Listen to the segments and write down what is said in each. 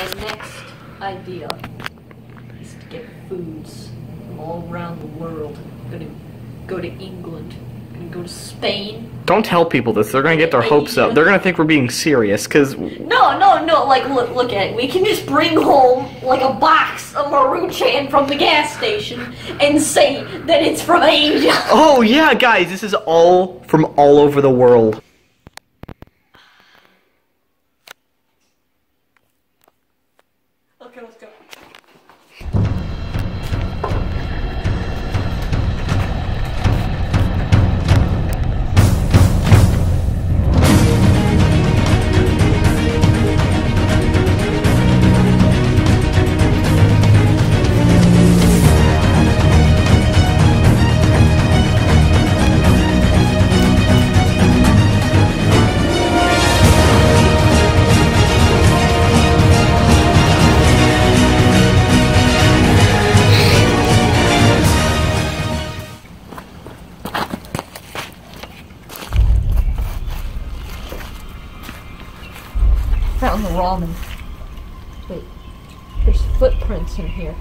my next idea is to get foods from all around the world. I'm gonna go to England. I'm gonna go to Spain. Don't tell people this. They're gonna get their hopes up. They're gonna think we're being serious. Cause No, no, no. Like, look, look at it. We can just bring home like a box of Maruchan from the gas station and say that it's from Asia. oh yeah, guys, this is all from all over the world. Ramen. Wait, there's footprints in here.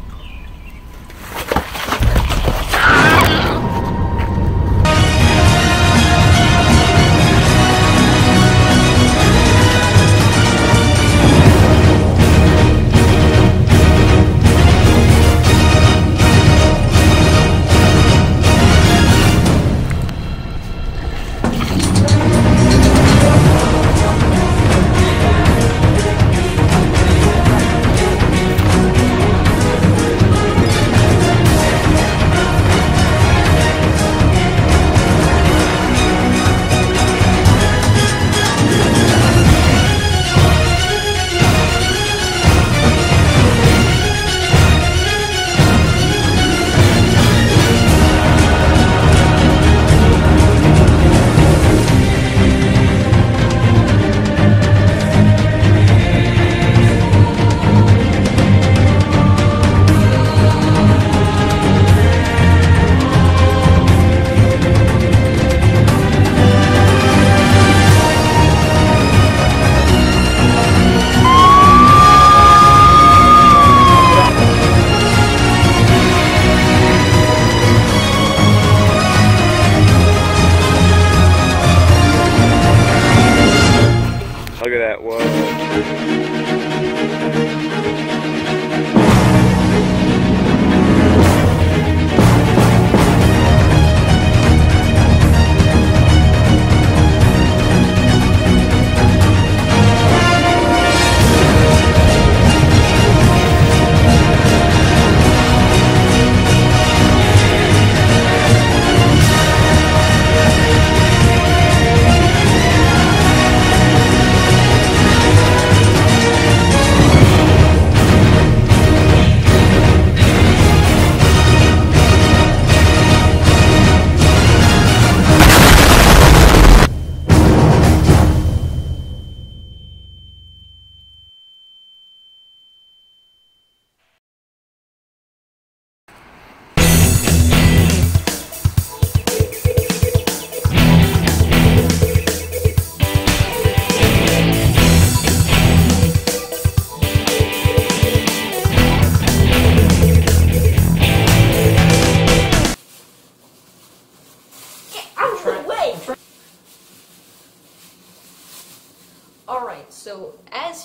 Look at that. Whoa.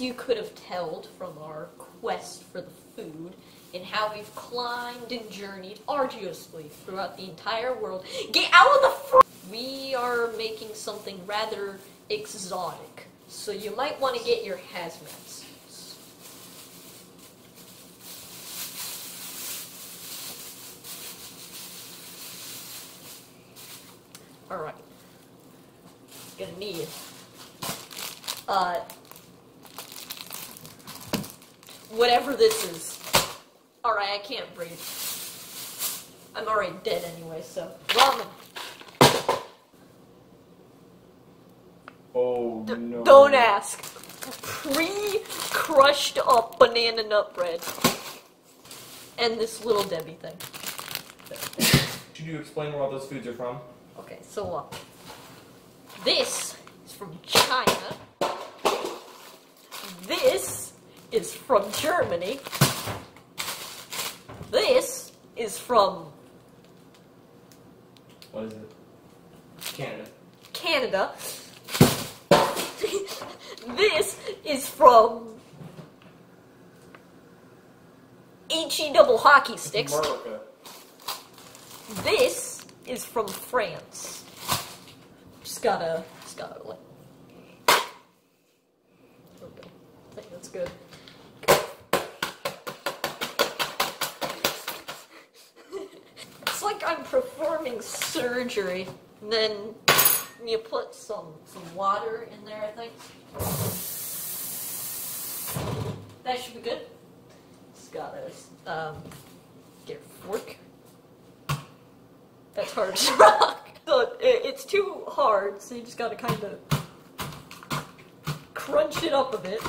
You could have told from our quest for the food and how we've climbed and journeyed arduously throughout the entire world, get out of the front! We are making something rather exotic, so you might want to get your hazmat suits. Alright. Gonna need uh whatever this is. Alright, I can't breathe. I'm already dead anyway, so ramen. Oh D- no. Don't ask. Pre-crushed up banana nut bread. And this little Debbie thing. Should you explain where all those foods are from? Okay, so uh, this is from China. This is from Germany. This is from What is it? Canada. Canada. this is from HE double hockey sticks. America. This is from France. Just gotta, just gotta like. Okay, I think that's good. It's like I'm performing surgery, and then you put some some water in there. I think that should be good. Just gotta um, get a fork. That's hard to rock. So it, it's too hard, so you just gotta kind of crunch it up a bit.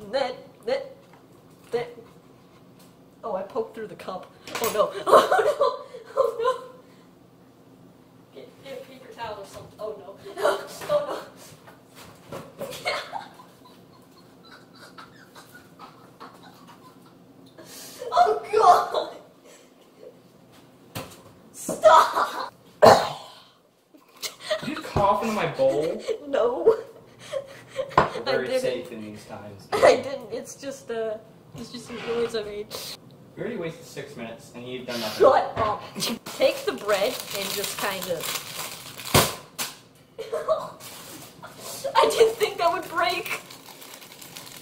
And then, then. Oh, I poked through the cup. Oh no! Oh no! Oh no! Get, get a paper towel or something. Oh no! Oh no! Oh god! Stop! Did you cough into my bowl? No. We're I very didn't. safe in these times. I didn't. It's just uh, it's just a noise I made. We already wasted six minutes, and you've done nothing. Shut up. Take the bread and just kind of. I didn't think that would break.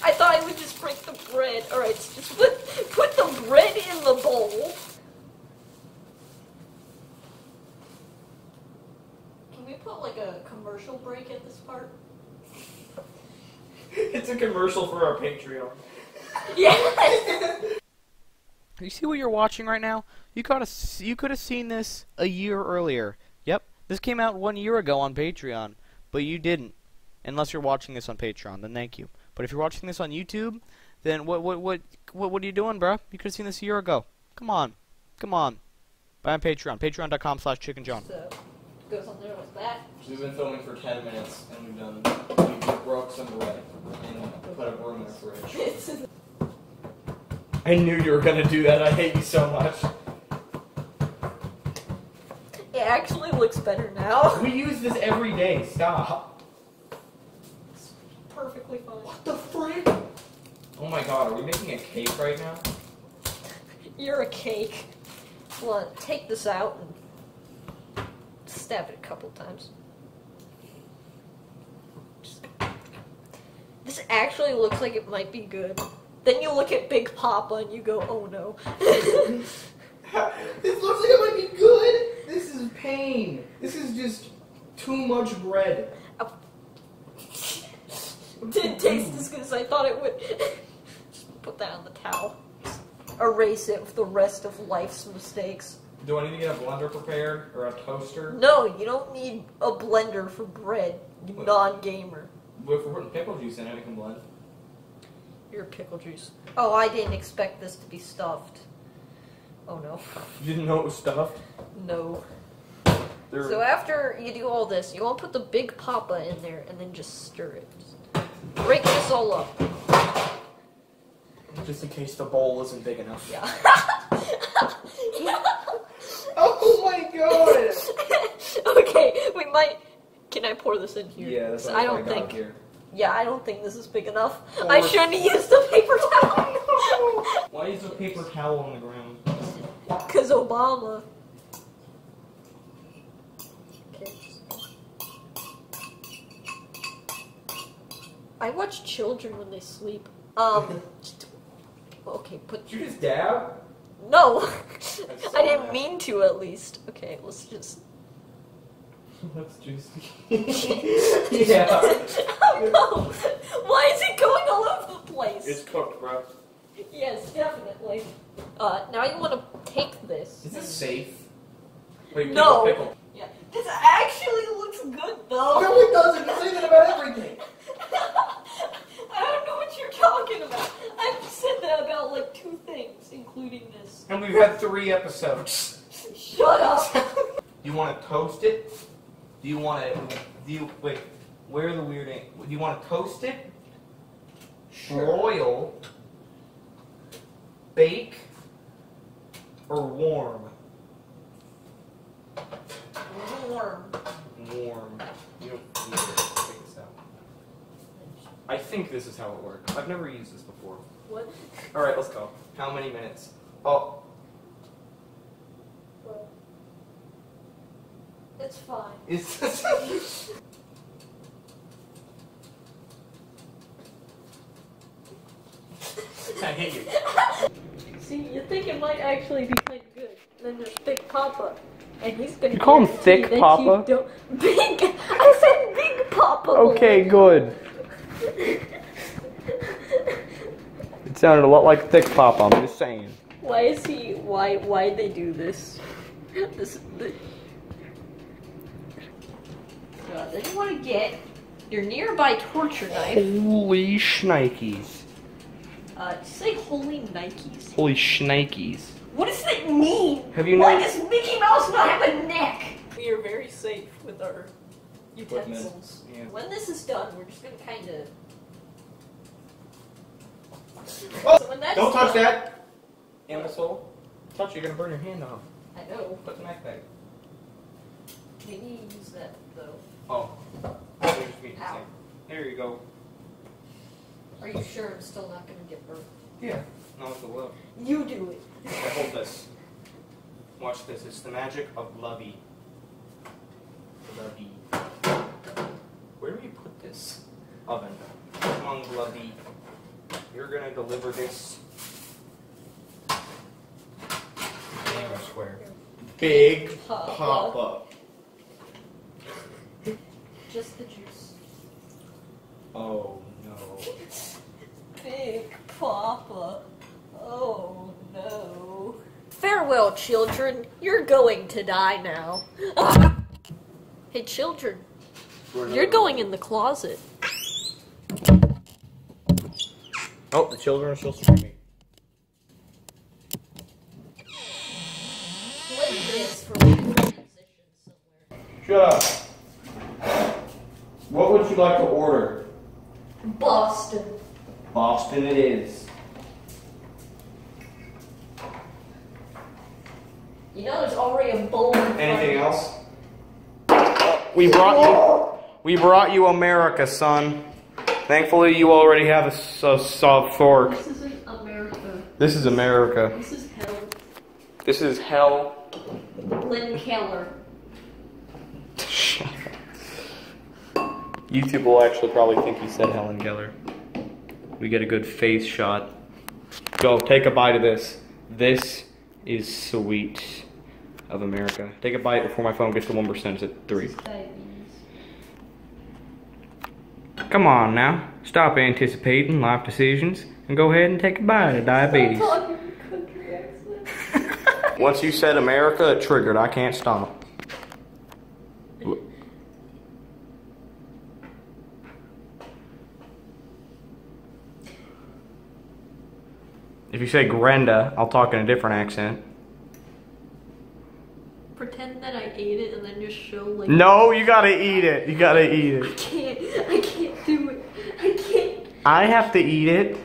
I thought I would just break the bread. All right, so just put put the bread in the bowl. Can we put like a commercial break at this part? it's a commercial for our Patreon. Yes. You see what you're watching right now? You could have you could have seen this a year earlier. Yep, this came out one year ago on Patreon, but you didn't. Unless you're watching this on Patreon, then thank you. But if you're watching this on YouTube, then what what what what, what are you doing, bruh? You could have seen this a year ago. Come on, come on. Buy on Patreon. Patreon.com/slash chickenjohn. So goes on there like that. We've been filming for 10 minutes, and we've done. We broke some bread and put a broom in the fridge. It's I knew you were gonna do that. I hate you so much. It actually looks better now. We use this every day. Stop. It's perfectly fine. What the frick? Oh my god, are we making a cake right now? You're a cake. Well, take this out and stab it a couple times. This actually looks like it might be good. Then you look at Big Papa and you go, oh no. this looks like it might be good. This is pain. This is just too much bread. Didn't taste as good as I thought it would. Just put that on the towel. Erase it with the rest of life's mistakes. Do I need to get a blender prepared or a toaster? No, you don't need a blender for bread, you non-gamer. If we're putting pickle juice in it, we can blend. Your pickle juice. Oh, I didn't expect this to be stuffed. Oh no. You didn't know it was stuffed? No. There- So after you do all this, you want to put the big papa in there and then just stir it. Just break this all up. Just in case the bowl isn't big enough. Yeah. Oh my god! okay, we might. Can I pour this in here? yeah, that's what I don't think. here. Yeah, I don't think this is big enough. I shouldn't have used the paper towel. Why is a paper towel on the ground? Cause Obama. Okay. I watch children when they sleep. Um. okay, put. Did you just dab? No, so I didn't bad. mean to. At least. Okay, let's just. That's juicy. yeah. oh no! Why is it going all over the place? It's cooked, bro. Yes, definitely. Uh, now you want to take this. Is this safe? Wait, No. pickle, pickle. Yeah. This actually looks good though. No, it doesn't. It's saying about everything. I don't know what you're talking about. I've said that about like two things, including this. And we've had three episodes. Shut up. You want to toast it? Do you want to? Do you wait? Where are the weird? ang- Do you want to toast it? Broil, bake, or warm? Warm. Warm. You don't need it. Take this out. I think this is how it works. I've never used this before. What? All right, let's go. How many minutes? Oh, It's fine. is this? I hate you. See, you think it might actually be kind of good. Then there's Big Papa. And he's gonna You call him Thick that Papa? Don't... Big! I said Big Papa! Okay, good. It sounded a lot like Thick Papa, I'm just saying. Why is he... Why why they do this? This... The... God, then you want to get your nearby torture knife. Holy shnikes. Uh, say holy Nikes. Holy shnikes. What does that mean? Have you Why not- does Mickey Mouse not have a neck? We are very safe with our utensils. Yeah. When this is done, we're just gonna kind of. Oh, so when that's Don't touch done- that. Imbecile. Touch, you're gonna burn your hand off. I know. Put the knife back. Maybe you use that though. Oh. There's meat in the Ow. There you go. Are you sure I'm still not gonna get burned? Yeah. Now it's a love. You do it. I hold this. Watch this. It's the magic of Lovey. Lovey. Where do we put this oven? Come on, Lovey. You're gonna deliver this. Camera square. Big Papa. Papa. Just the juice. Oh no. Big Papa. Oh no. Farewell, children. You're going to die now. hey, children. You're going in the closet. Oh, the children are still screaming. Play this for when you transition somewhere. Shut up. What would like to order? Boston. Boston it is. You know there's already a bowl in Anything of else? We brought you. We brought you America, son. Thankfully, you already have a soft fork. This isn't America. This is America. This is hell. This is hell. Lynn Keller. YouTube will actually probably think he said Helen Keller. We get a good face shot. Go, take a bite of this. This is sweet of America. Take a bite before my phone gets to 1%. It's at 3. Diabetes. Come on now. Stop anticipating life decisions and go ahead and take a bite of diabetes. Stop talking country accent. Once you said America, it triggered. I can't stop. If you say Grenda, I'll talk in a different accent. Pretend that I ate it and then just show like. No, you gotta eat it. You gotta eat it. I can't. I can't do it. I can't. I have to eat it.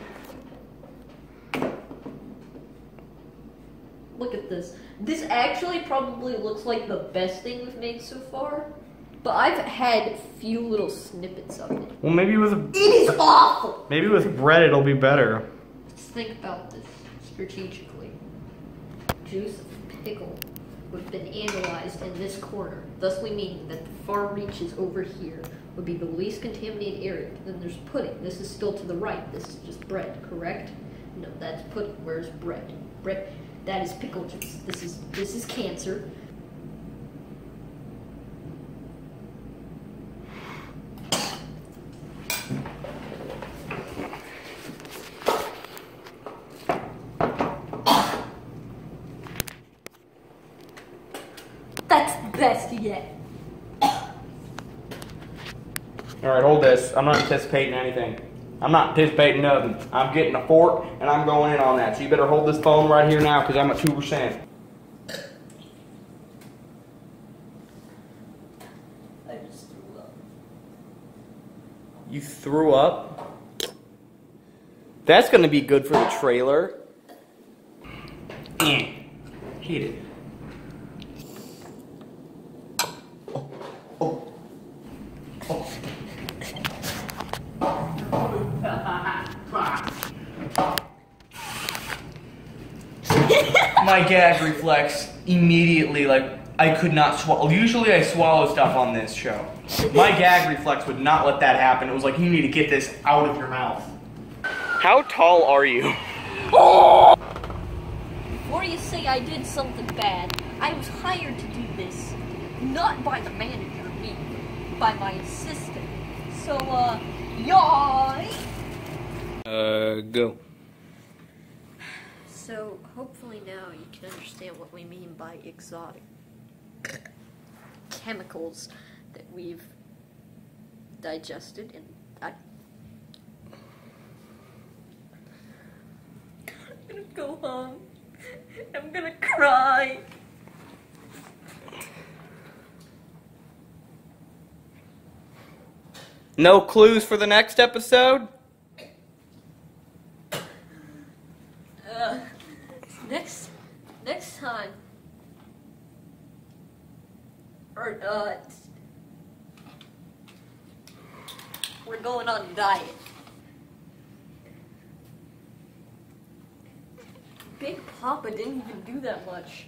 Look at this. This actually probably looks like the best thing we've made so far. But I've had few little snippets of it. Well, maybe with It is awful! maybe with bread it'll be better. Think about this strategically. Juice of pickle would have been analyzed in this corner, thusly meaning that the far reaches over here would be the least contaminated area. Then there's pudding. This is still to the right. This is just bread, correct? No, that's pudding. Where's bread? Bread. That is pickle juice. This is this is cancer. That's yet. Alright, hold this. I'm not anticipating anything. I'm not anticipating nothing. I'm getting a fork and I'm going in on that. So you better hold this phone right here now because I'm at 2%. I just threw up. You threw up. That's gonna be good for the trailer. Eh. Hate it. My gag reflex immediately, like, I could not swallow. Usually I swallow stuff on this show. My gag reflex would not let that happen. It was like, you need to get this out of your mouth. How tall are you? Oh! Before you say I did something bad, I was hired to do this. Not by the manager, me, by my assistant. So, uh, yawn. Uh, go. So, hopefully now you can understand what we mean by exotic chemicals that we've digested and I. I'm gonna go home. I'm gonna cry. No clues for the next episode? Uh, next, next time. Or, uh, we're going on a diet. Big Papa didn't even do that much.